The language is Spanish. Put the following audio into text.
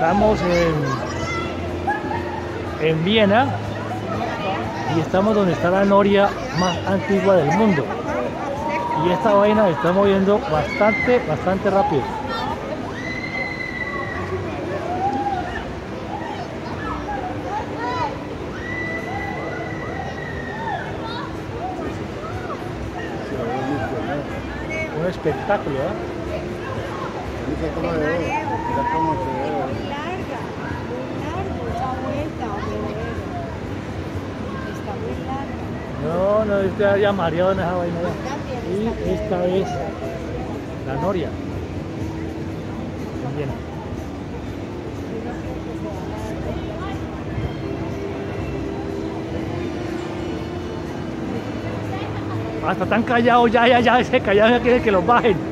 Estamos en, en Viena y estamos donde está la noria más antigua del mundo. Y esta vaina se está moviendo bastante, bastante rápido. Un espectáculo, ¿eh? Mira cómo se ve, mira cómo se ve. No, no, estoy ya mareado en esa vaina. También Y bien. esta es la noria. Viena. Hasta tan callado ya, ya, ya, ese callado ya quiere que los bajen.